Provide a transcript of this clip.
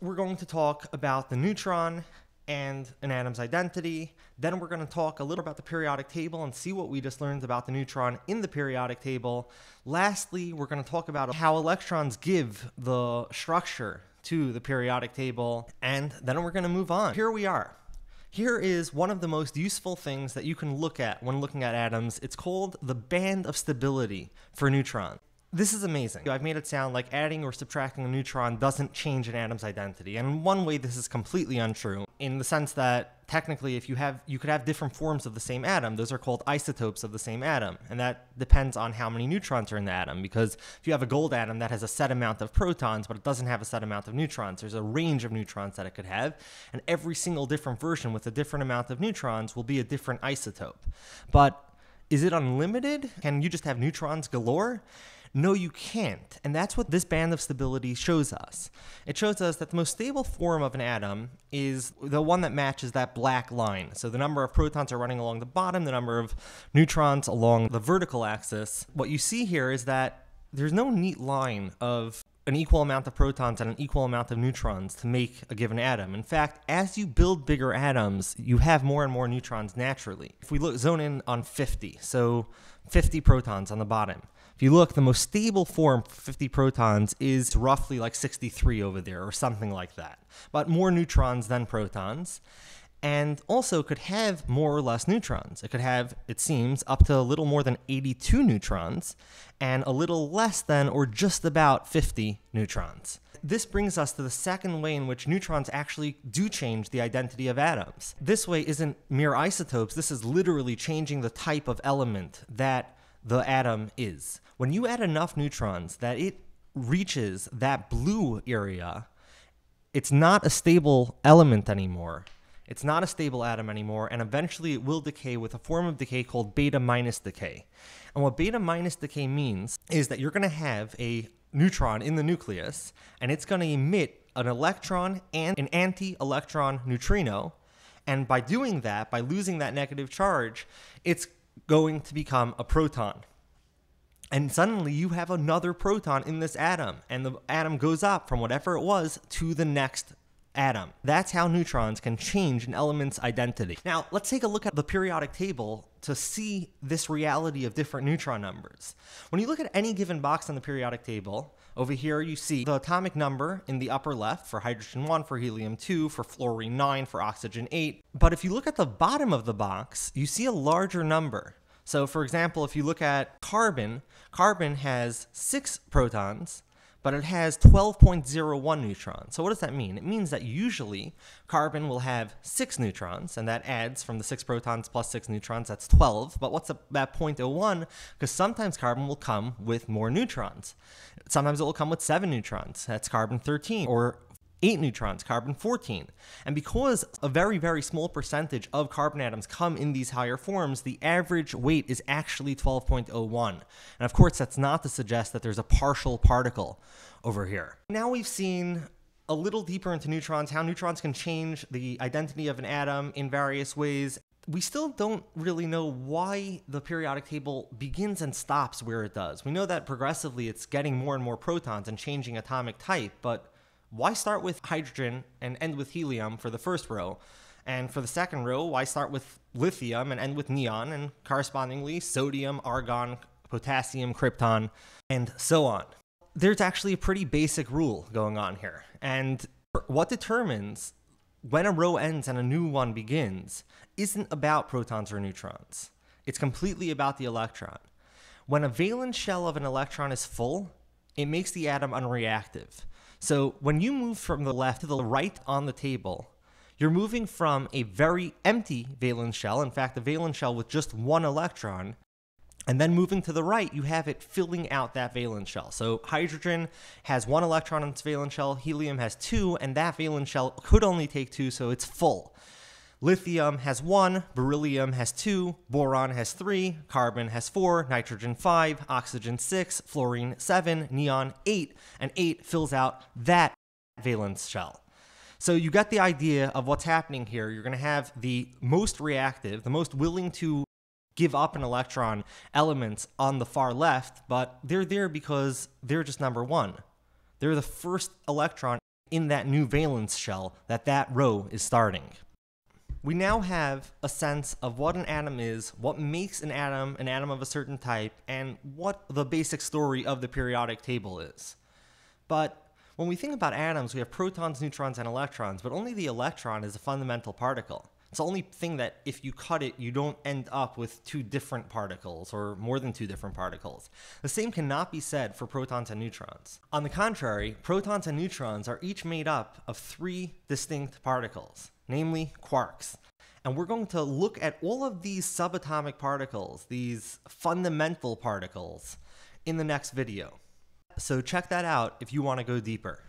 we're going to talk about the neutron and an atom's identity. Then we're going to talk a little about the periodic table and see what we just learned about the neutron in the periodic table. Lastly, we're going to talk about how electrons give the structure to the periodic table, and then we're going to move on. Here we are. Here is one of the most useful things that you can look at when looking at atoms. It's called the band of stability for neutrons. This is amazing. I've made it sound like adding or subtracting a neutron doesn't change an atom's identity. And in one way, this is completely untrue in the sense that technically if you have you could have different forms of the same atom. Those are called isotopes of the same atom. And that depends on how many neutrons are in the atom. Because if you have a gold atom that has a set amount of protons but it doesn't have a set amount of neutrons. There's a range of neutrons that it could have. And every single different version with a different amount of neutrons will be a different isotope. But is it unlimited? Can you just have neutrons galore no, you can't. And that's what this band of stability shows us. It shows us that the most stable form of an atom is the one that matches that black line. So the number of protons are running along the bottom, the number of neutrons along the vertical axis. What you see here is that there's no neat line of an equal amount of protons and an equal amount of neutrons to make a given atom. In fact, as you build bigger atoms, you have more and more neutrons naturally. If we look zone in on 50, so 50 protons on the bottom. If you look, the most stable form for 50 protons is roughly like 63 over there or something like that. But more neutrons than protons. And also could have more or less neutrons. It could have, it seems, up to a little more than 82 neutrons and a little less than or just about 50 neutrons. This brings us to the second way in which neutrons actually do change the identity of atoms. This way isn't mere isotopes, this is literally changing the type of element that the atom is. When you add enough neutrons that it reaches that blue area, it's not a stable element anymore. It's not a stable atom anymore, and eventually it will decay with a form of decay called beta minus decay. And what beta minus decay means is that you're going to have a neutron in the nucleus, and it's going to emit an electron and an anti electron neutrino. And by doing that, by losing that negative charge, it's going to become a proton. And suddenly you have another proton in this atom, and the atom goes up from whatever it was to the next atom. That's how neutrons can change an element's identity. Now, let's take a look at the periodic table to see this reality of different neutron numbers. When you look at any given box on the periodic table, over here you see the atomic number in the upper left for hydrogen 1, for helium 2, for fluorine 9, for oxygen 8. But if you look at the bottom of the box, you see a larger number. So, for example, if you look at carbon, carbon has six protons, but it has 12.01 neutrons. So what does that mean? It means that usually carbon will have six neutrons, and that adds from the six protons plus six neutrons, that's 12. But what's that 0.01? Because sometimes carbon will come with more neutrons. Sometimes it will come with seven neutrons, that's carbon 13, or 8 neutrons, carbon 14. And because a very, very small percentage of carbon atoms come in these higher forms, the average weight is actually 12.01. And of course, that's not to suggest that there's a partial particle over here. Now we've seen a little deeper into neutrons, how neutrons can change the identity of an atom in various ways. We still don't really know why the periodic table begins and stops where it does. We know that progressively it's getting more and more protons and changing atomic type, but why start with hydrogen and end with helium for the first row? And for the second row, why start with lithium and end with neon, and correspondingly sodium, argon, potassium, krypton, and so on? There's actually a pretty basic rule going on here. And what determines when a row ends and a new one begins isn't about protons or neutrons. It's completely about the electron. When a valence shell of an electron is full, it makes the atom unreactive. So when you move from the left to the right on the table, you're moving from a very empty valence shell, in fact, a valence shell with just one electron, and then moving to the right, you have it filling out that valence shell. So hydrogen has one electron in its valence shell, helium has two, and that valence shell could only take two, so it's full. Lithium has one, beryllium has two, boron has three, carbon has four, nitrogen five, oxygen six, fluorine seven, neon eight, and eight fills out that valence shell. So you get the idea of what's happening here. You're going to have the most reactive, the most willing to give up an electron elements on the far left, but they're there because they're just number one. They're the first electron in that new valence shell that that row is starting. We now have a sense of what an atom is, what makes an atom an atom of a certain type, and what the basic story of the periodic table is. But when we think about atoms, we have protons, neutrons, and electrons, but only the electron is a fundamental particle. It's the only thing that if you cut it, you don't end up with two different particles or more than two different particles. The same cannot be said for protons and neutrons. On the contrary, protons and neutrons are each made up of three distinct particles, namely quarks. And we're going to look at all of these subatomic particles, these fundamental particles, in the next video. So check that out if you want to go deeper.